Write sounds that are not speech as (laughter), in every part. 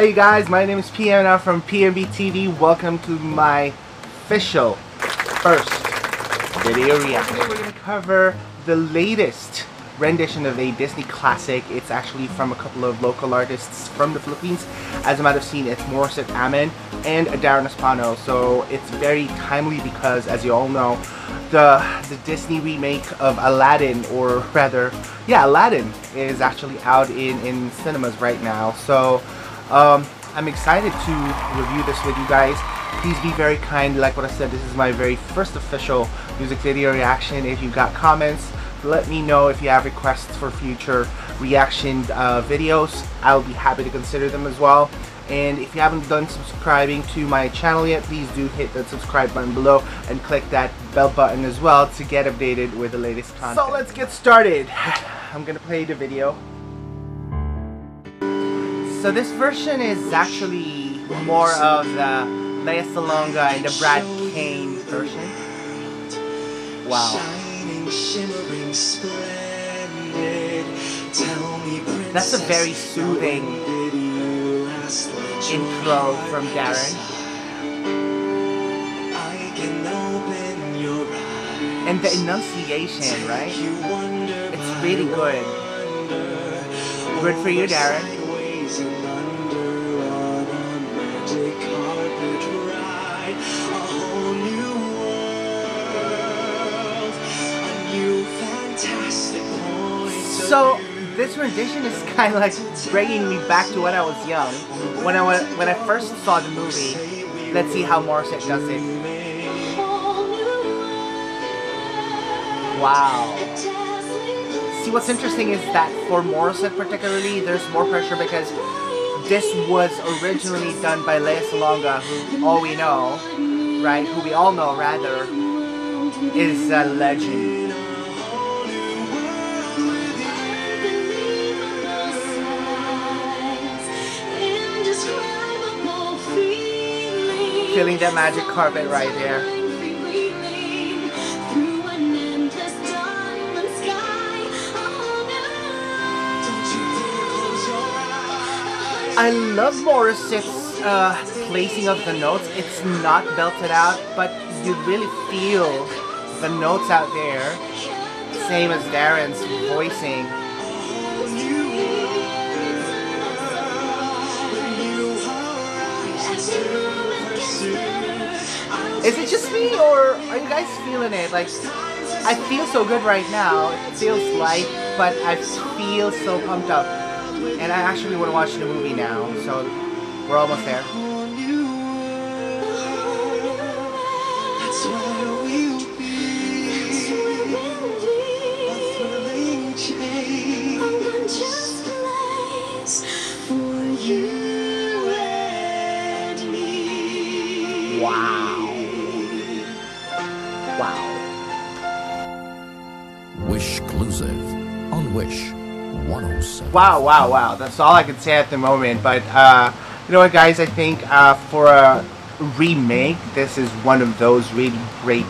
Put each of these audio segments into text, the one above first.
Hey guys, my name is PM from PMB TV. Welcome to my official first video reaction. Today we're going to cover the latest rendition of a Disney classic. It's actually from a couple of local artists from the Philippines. As you might have seen, it's Morissette Amon and Darren Espanto. So it's very timely because, as you all know, the the Disney remake of Aladdin, or rather, yeah, Aladdin is actually out in in cinemas right now. So um, I'm excited to review this with you guys. Please be very kind. Like what I said, this is my very first official music video reaction. If you got comments, let me know if you have requests for future reaction uh, videos. I'll be happy to consider them as well. And if you haven't done subscribing to my channel yet, please do hit that subscribe button below and click that bell button as well to get updated with the latest content. So let's get started. (sighs) I'm gonna play the video. So this version is actually more of the Lea Salonga and the Brad Kane version. Wow. That's a very soothing intro from Darren. And the enunciation, right? It's really good. Good for you, Darren. So this rendition is (laughs) kind of like bringing me back to when I was young. When I was, when I first saw the movie, let's see how Morissette does it. Wow. See, what's interesting is that for Morissette particularly, there's more pressure because this was originally done by Lea Salonga, who all we know, right, who we all know rather, is a legend. feeling that magic carpet right there. I love Morissette's uh, placing of the notes. It's not belted out, but you really feel the notes out there. Same as Darren's voicing. Is it just me, or are you guys feeling it? Like, I feel so good right now. It feels light, but I feel so pumped up. And I actually want to watch the movie now, so we're almost there. Wow. Wow. Wish exclusive on Wish 107. Wow, wow, wow. That's all I can say at the moment. But uh, you know what, guys? I think uh, for a remake, this is one of those really great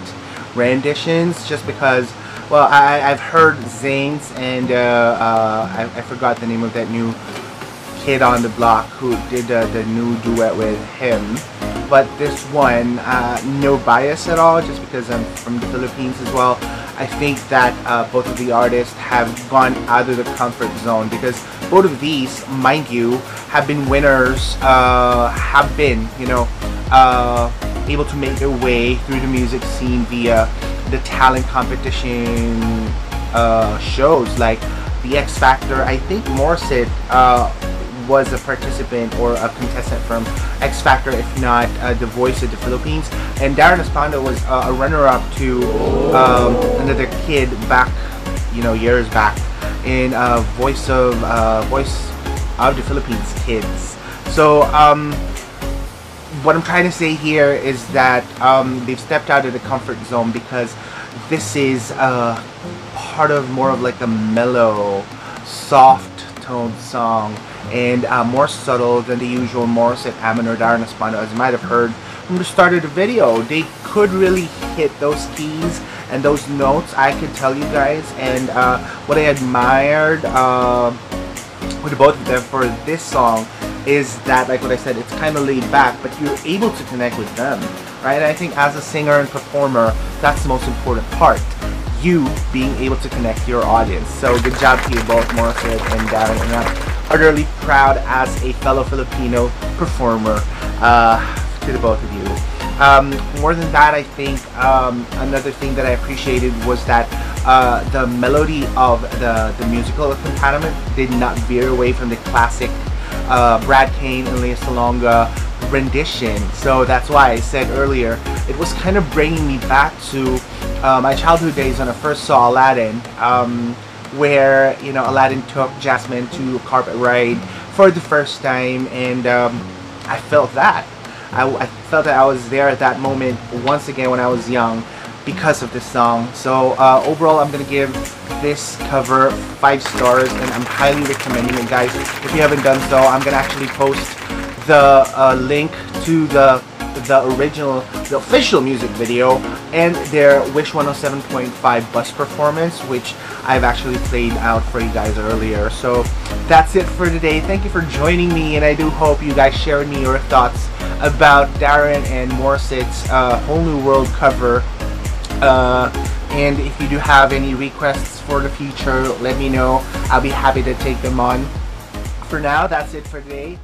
renditions. Just because, well, I, have heard Zayn's and uh, uh, I, I, forgot the name of that new kid on the block who did the new duet with him but this one, uh, no bias at all, just because I'm from the Philippines as well. I think that uh, both of the artists have gone out of the comfort zone because both of these, mind you, have been winners, uh, have been, you know, uh, able to make their way through the music scene via the talent competition uh, shows like the X Factor. I think Morissette uh, was a participant or a contestant from X Factor, if not uh, The Voice of the Philippines. And Darren Espanto was uh, a runner-up to um, another kid back, you know, years back in uh, Voice of uh, Voice of the Philippines Kids. So um, what I'm trying to say here is that um, they've stepped out of the comfort zone because this is uh, part of more of like a mellow, soft toned song and uh, more subtle than the usual Morissette Amon or Darren Espanto as you might have heard from the start of the video. They could really hit those keys and those notes, I could tell you guys. And uh, what I admired uh, with both of them for this song is that, like what I said, it's kind of laid back, but you're able to connect with them, right? And I think as a singer and performer, that's the most important part. You being able to connect your audience. So good job to you both, Morissette and Darren. And I'm utterly proud as a fellow Filipino performer uh, to the both of you. Um, more than that, I think um, another thing that I appreciated was that uh, the melody of the, the musical accompaniment did not veer away from the classic uh, Brad Kane and Lea Salonga rendition. So that's why I said earlier, it was kind of bringing me back to uh, my childhood days when I first saw Aladdin, um, where, you know, Aladdin took Jasmine to a carpet ride for the first time and um, I felt that. I, I, felt that I was there at that moment once again when I was young because of this song. So uh, overall, I'm gonna give this cover five stars, and I'm highly recommending it, guys. If you haven't done so, I'm gonna actually post the uh, link to the the original, the official music video, and their Wish 107.5 bus performance, which I've actually played out for you guys earlier. So that's it for today. Thank you for joining me, and I do hope you guys shared me your thoughts about Darren and Morissette's uh, Whole New World cover. Uh, and if you do have any requests for the future, let me know. I'll be happy to take them on. For now, that's it for today.